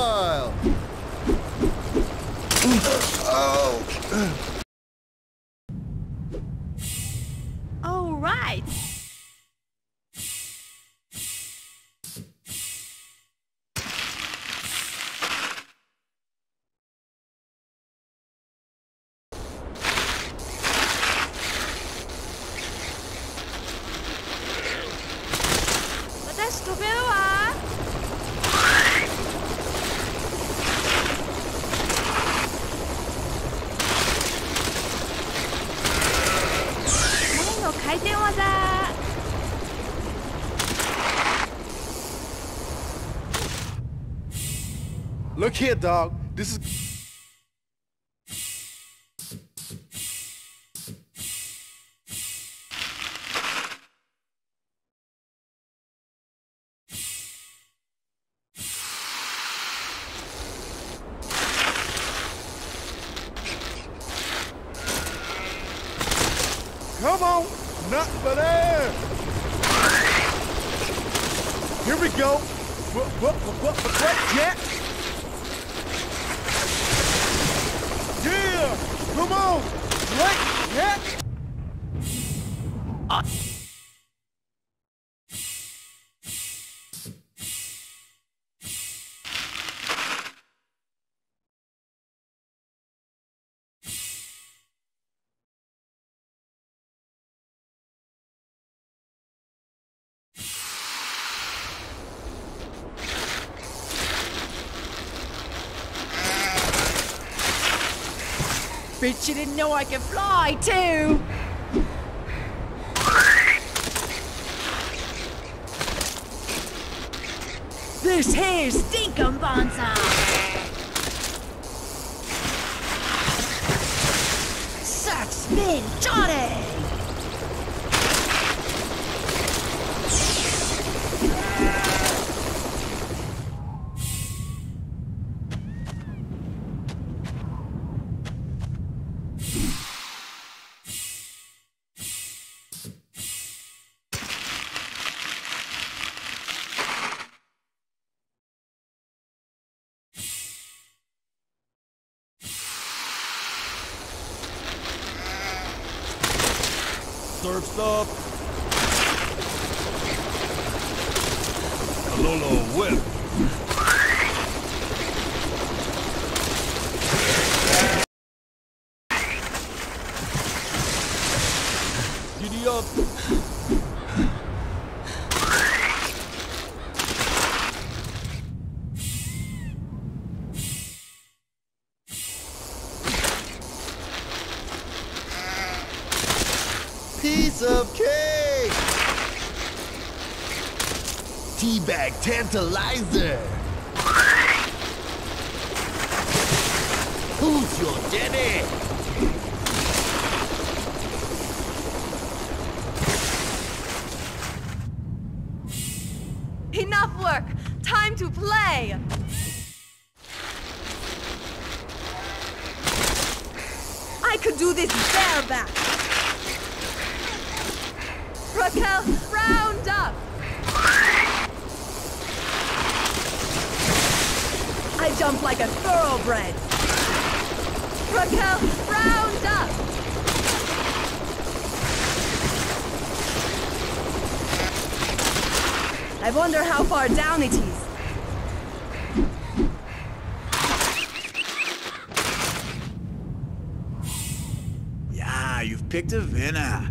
style. oh. Look here, dog. This is. Come on, not for there. Here we go. What, what, what, what, what. Yeah, on, right, yeah. Bet you didn't know I could fly, too. This here's Stinkum Bonza. Suck spin Johnny. Surf's up. Lolo whip. Giddy up. Piece of cake! Teabag tantalizer! Who's your daddy? Enough work. Time to play. I could do this bareback. Raquel, round up. I jump like a thoroughbred. Raquel, round up. I wonder how far down it is. Yeah, you've picked a winner.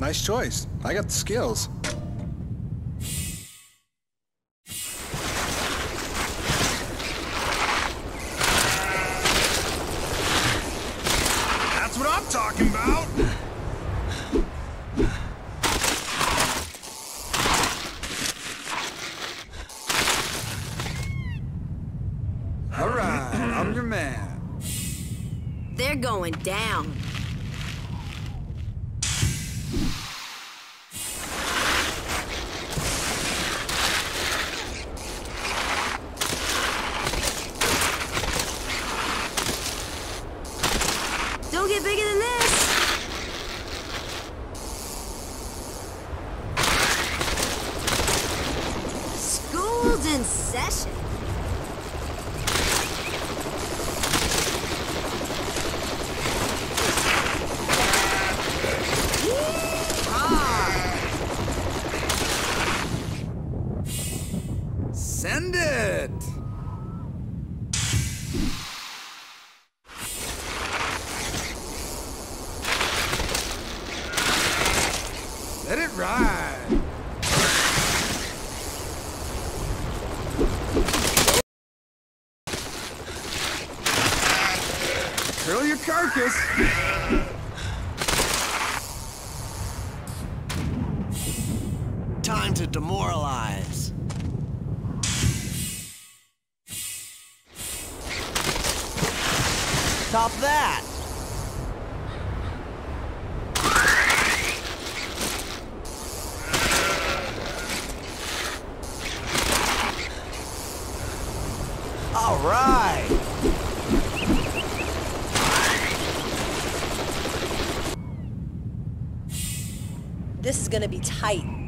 Nice choice. I got the skills. That's what I'm talking about! All right, I'm your man. They're going down. Session. Send it! Curl your carcass. Time to demoralize. Top that. All right. This is gonna be tight.